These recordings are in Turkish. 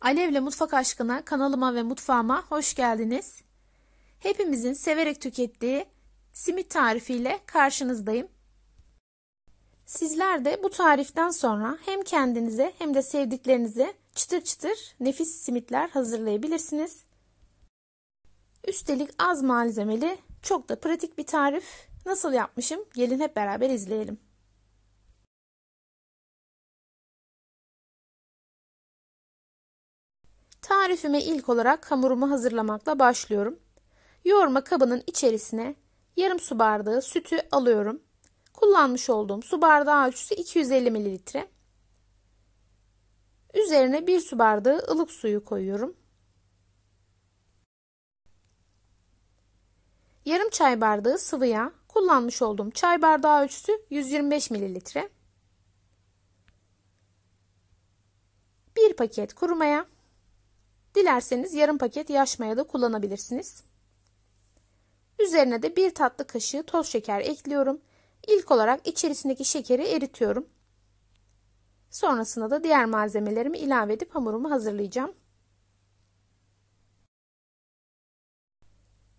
Alevle Mutfak Aşkına kanalıma ve mutfağıma hoş geldiniz. Hepimizin severek tükettiği simit tarifiyle karşınızdayım. Sizler de bu tariften sonra hem kendinize hem de sevdiklerinize çıtır çıtır nefis simitler hazırlayabilirsiniz. Üstelik az malzemeli, çok da pratik bir tarif. Nasıl yapmışım? Gelin hep beraber izleyelim. Tarifime ilk olarak hamurumu hazırlamakla başlıyorum. Yoğurma kabının içerisine yarım su bardağı sütü alıyorum. Kullanmış olduğum su bardağı ölçüsü 250 mililitre. Üzerine bir su bardağı ılık suyu koyuyorum. Yarım çay bardağı sıvı yağ. Kullanmış olduğum çay bardağı ölçüsü 125 mililitre. Bir paket kuru maya. Dilerseniz yarım paket yaş maya da kullanabilirsiniz. Üzerine de bir tatlı kaşığı toz şeker ekliyorum. İlk olarak içerisindeki şekeri eritiyorum. Sonrasında da diğer malzemelerimi ilave edip hamurumu hazırlayacağım.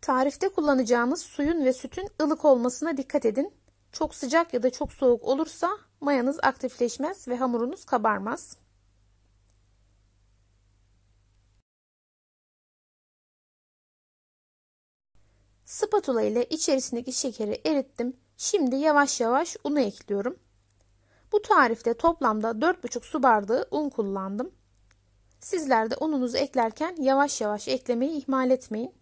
Tarifte kullanacağınız suyun ve sütün ılık olmasına dikkat edin. Çok sıcak ya da çok soğuk olursa mayanız aktifleşmez ve hamurunuz kabarmaz. Spatula ile içerisindeki şekeri erittim. Şimdi yavaş yavaş unu ekliyorum. Bu tarifte toplamda 4,5 su bardağı un kullandım. Sizler de ununuzu eklerken yavaş yavaş eklemeyi ihmal etmeyin.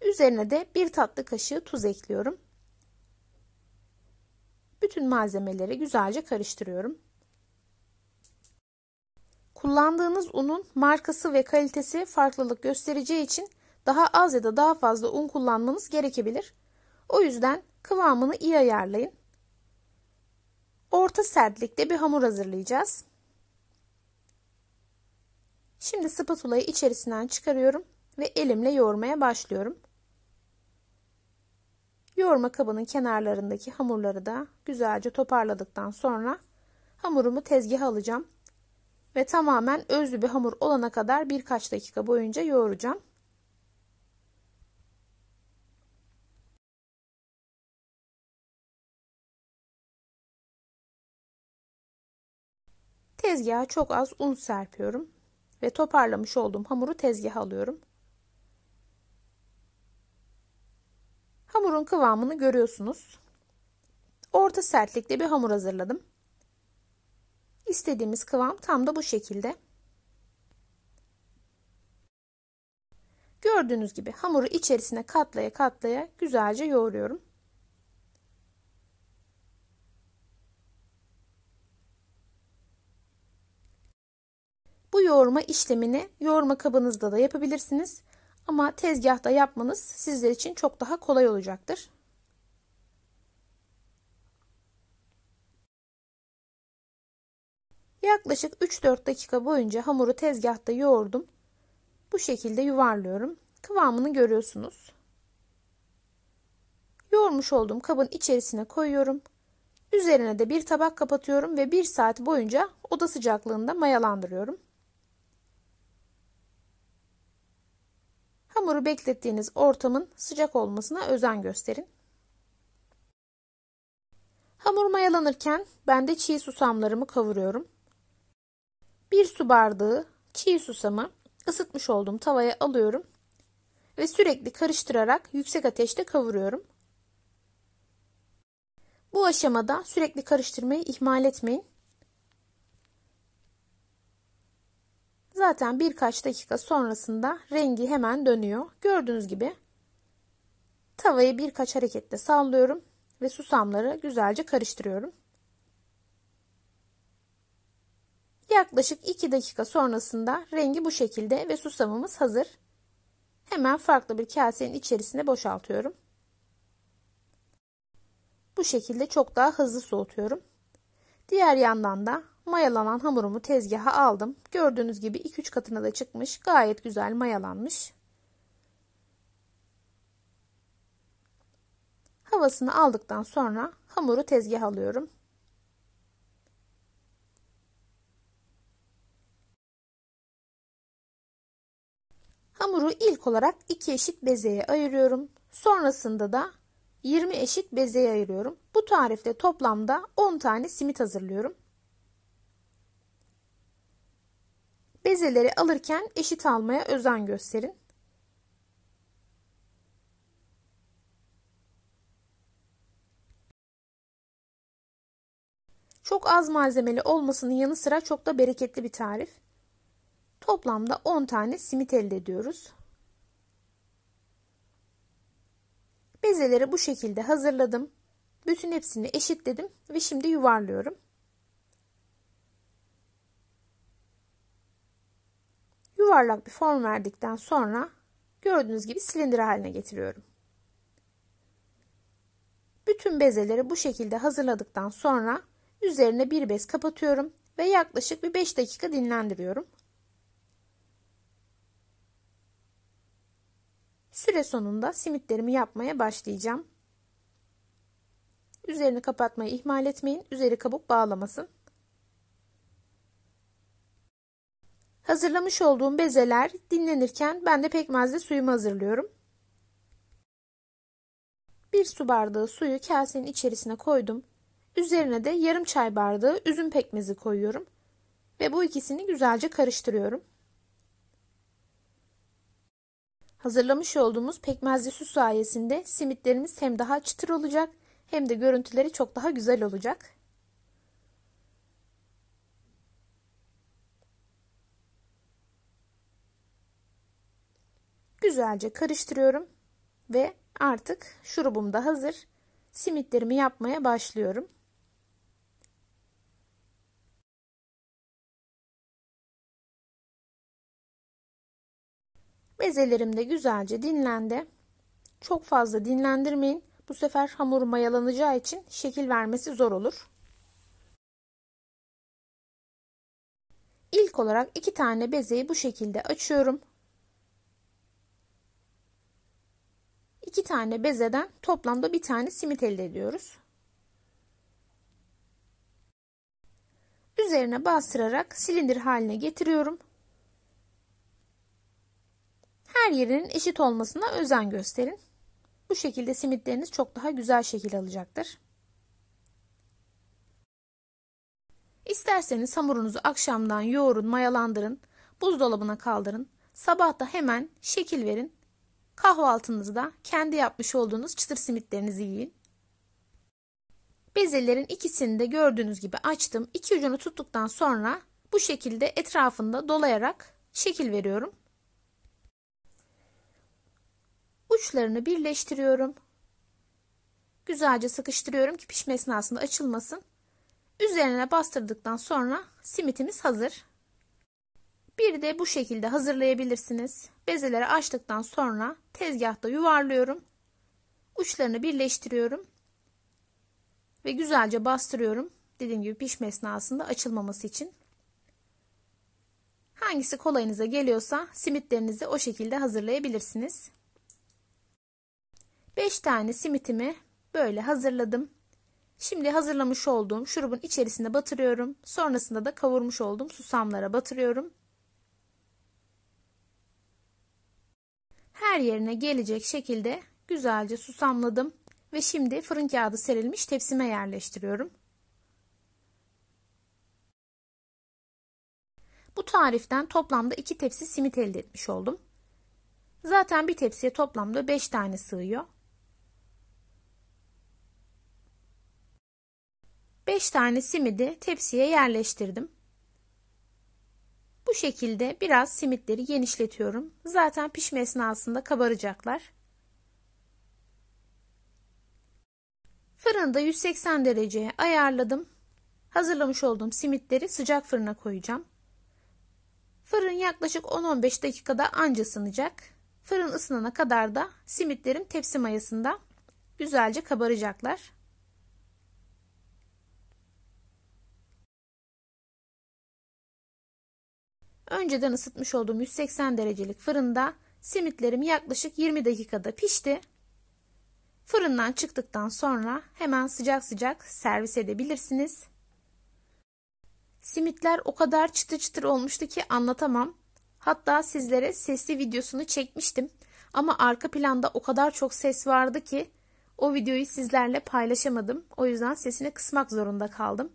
Üzerine de bir tatlı kaşığı tuz ekliyorum. Bütün malzemeleri güzelce karıştırıyorum. Kullandığınız unun markası ve kalitesi farklılık göstereceği için daha az ya da daha fazla un kullanmanız gerekebilir. O yüzden kıvamını iyi ayarlayın. Orta sertlikte bir hamur hazırlayacağız. Şimdi spatulayı içerisinden çıkarıyorum ve elimle yoğurmaya başlıyorum. Yoğurma kabının kenarlarındaki hamurları da güzelce toparladıktan sonra hamurumu tezgaha alacağım ve tamamen özlü bir hamur olana kadar birkaç dakika boyunca yoğuracağım. Tezgaha çok az un serpiyorum ve toparlamış olduğum hamuru tezgaha alıyorum. Hamurun kıvamını görüyorsunuz. Orta sertlikte bir hamur hazırladım. İstediğimiz kıvam tam da bu şekilde. Gördüğünüz gibi hamuru içerisine katlaya katlaya güzelce yoğuruyorum. Bu yoğurma işlemini yoğurma kabınızda da yapabilirsiniz. Ama tezgahta yapmanız sizler için çok daha kolay olacaktır. Yaklaşık 3-4 dakika boyunca hamuru tezgahta yoğurdum. Bu şekilde yuvarlıyorum. Kıvamını görüyorsunuz. Yoğurmuş olduğum kabın içerisine koyuyorum. Üzerine de bir tabak kapatıyorum ve 1 saat boyunca oda sıcaklığında mayalandırıyorum. Hamuru beklettiğiniz ortamın sıcak olmasına özen gösterin. Hamur mayalanırken ben de çiğ susamlarımı kavuruyorum. Bir su bardağı çiğ susamı ısıtmış olduğum tavaya alıyorum ve sürekli karıştırarak yüksek ateşte kavuruyorum. Bu aşamada sürekli karıştırmayı ihmal etmeyin. Zaten birkaç dakika sonrasında rengi hemen dönüyor. Gördüğünüz gibi tavayı birkaç hareketle sallıyorum ve susamları güzelce karıştırıyorum. Yaklaşık 2 dakika sonrasında rengi bu şekilde ve susamımız hazır. Hemen farklı bir kasenin içerisine boşaltıyorum. Bu şekilde çok daha hızlı soğutuyorum. Diğer yandan da Mayalanan hamurumu tezgaha aldım. Gördüğünüz gibi 2-3 katına da çıkmış. Gayet güzel mayalanmış. Havasını aldıktan sonra hamuru tezgah alıyorum. Hamuru ilk olarak 2 eşit bezeye ayırıyorum. Sonrasında da 20 eşit bezeye ayırıyorum. Bu tarifte toplamda 10 tane simit hazırlıyorum. Bezeleri alırken eşit almaya özen gösterin. Çok az malzemeli olmasının yanı sıra çok da bereketli bir tarif. Toplamda 10 tane simit elde ediyoruz. Bezeleri bu şekilde hazırladım. Bütün hepsini eşitledim ve şimdi yuvarlıyorum. Yuvarlak bir form verdikten sonra gördüğünüz gibi silindir haline getiriyorum. Bütün bezeleri bu şekilde hazırladıktan sonra üzerine bir bez kapatıyorum ve yaklaşık bir 5 dakika dinlendiriyorum. Süre sonunda simitlerimi yapmaya başlayacağım. Üzerini kapatmayı ihmal etmeyin. Üzeri kabuk bağlamasın. Hazırlamış olduğum bezeler dinlenirken ben de pekmezli suyumu hazırlıyorum. Bir su bardağı suyu kasenin içerisine koydum. Üzerine de yarım çay bardağı üzüm pekmezi koyuyorum. Ve bu ikisini güzelce karıştırıyorum. Hazırlamış olduğumuz pekmezli su sayesinde simitlerimiz hem daha çıtır olacak hem de görüntüleri çok daha güzel olacak. Güzelce karıştırıyorum ve artık şurubum da hazır. Simitlerimi yapmaya başlıyorum. Bezelerim de güzelce dinlendi. Çok fazla dinlendirmeyin. Bu sefer hamur mayalanacağı için şekil vermesi zor olur. İlk olarak iki tane bezeyi bu şekilde açıyorum. İki tane bezeden toplamda bir tane simit elde ediyoruz. Üzerine bastırarak silindir haline getiriyorum. Her yerinin eşit olmasına özen gösterin. Bu şekilde simitleriniz çok daha güzel şekil alacaktır. İsterseniz hamurunuzu akşamdan yoğurun, mayalandırın, buzdolabına kaldırın. Sabah da hemen şekil verin. Kahvaltınızda kendi yapmış olduğunuz çıtır simitlerinizi yiyin. Bezelerin ikisini de gördüğünüz gibi açtım. İki ucunu tuttuktan sonra bu şekilde etrafında dolayarak şekil veriyorum. Uçlarını birleştiriyorum. Güzelce sıkıştırıyorum ki pişme esnasında açılmasın. Üzerine bastırdıktan sonra simitimiz hazır. Bir de bu şekilde hazırlayabilirsiniz. Bezeleri açtıktan sonra tezgahta yuvarlıyorum. Uçlarını birleştiriyorum. Ve güzelce bastırıyorum. Dediğim gibi pişme esnasında açılmaması için. Hangisi kolayınıza geliyorsa simitlerinizi o şekilde hazırlayabilirsiniz. 5 tane simitimi böyle hazırladım. Şimdi hazırlamış olduğum şurubun içerisine batırıyorum. Sonrasında da kavurmuş olduğum susamlara batırıyorum. Her yerine gelecek şekilde güzelce susamladım ve şimdi fırın kağıdı serilmiş tepsime yerleştiriyorum. Bu tariften toplamda 2 tepsi simit elde etmiş oldum. Zaten bir tepsiye toplamda 5 tane sığıyor. 5 tane simidi tepsiye yerleştirdim. Bu şekilde biraz simitleri genişletiyorum. Zaten pişme esnasında kabaracaklar. Fırında 180 dereceye ayarladım. Hazırlamış olduğum simitleri sıcak fırına koyacağım. Fırın yaklaşık 10-15 dakikada anca ısınacak. Fırın ısınana kadar da simitlerim tepsi mayasında güzelce kabaracaklar. Önceden ısıtmış olduğum 180 derecelik fırında simitlerim yaklaşık 20 dakikada pişti. Fırından çıktıktan sonra hemen sıcak sıcak servis edebilirsiniz. Simitler o kadar çıtır çıtır olmuştu ki anlatamam. Hatta sizlere sesli videosunu çekmiştim. Ama arka planda o kadar çok ses vardı ki o videoyu sizlerle paylaşamadım. O yüzden sesini kısmak zorunda kaldım.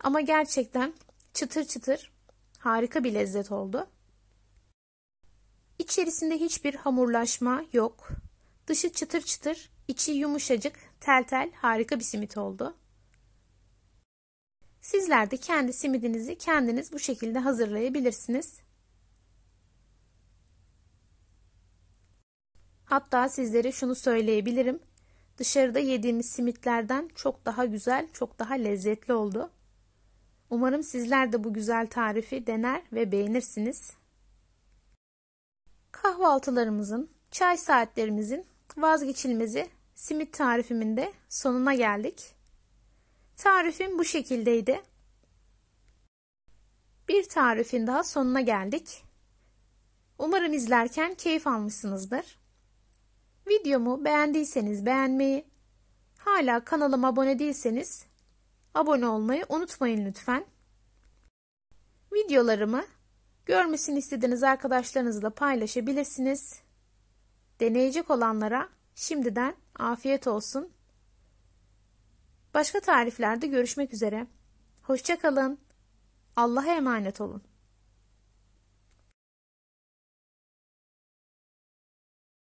Ama gerçekten çıtır çıtır harika bir lezzet oldu. İçerisinde hiçbir hamurlaşma yok. Dışı çıtır çıtır, içi yumuşacık, tel tel harika bir simit oldu. Sizler de kendi simidinizi kendiniz bu şekilde hazırlayabilirsiniz. Hatta sizlere şunu söyleyebilirim. Dışarıda yediğimiz simitlerden çok daha güzel, çok daha lezzetli oldu. Umarım sizler de bu güzel tarifi dener ve beğenirsiniz. Kahvaltılarımızın, çay saatlerimizin vazgeçilmezi simit tarifimin de sonuna geldik. Tarifim bu şekildeydi. Bir tarifin daha sonuna geldik. Umarım izlerken keyif almışsınızdır. Videomu beğendiyseniz beğenmeyi, hala kanalıma abone değilseniz abone olmayı unutmayın lütfen. Videolarımı görmesini istediğiniz arkadaşlarınızla paylaşabilirsiniz. Deneyecek olanlara şimdiden afiyet olsun. Başka tariflerde görüşmek üzere. Hoşçakalın. Allah'a emanet olun.